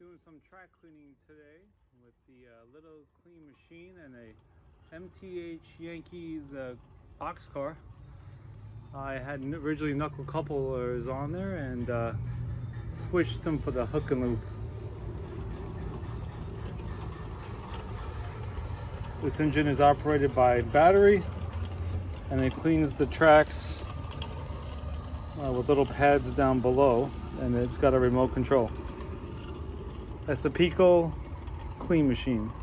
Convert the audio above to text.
doing some track cleaning today with the uh, little clean machine and a MTH Yankees uh, box car. I had originally knuckle couplers on there and uh, switched them for the hook and loop. This engine is operated by battery and it cleans the tracks uh, with little pads down below and it's got a remote control. That's the Piko clean machine.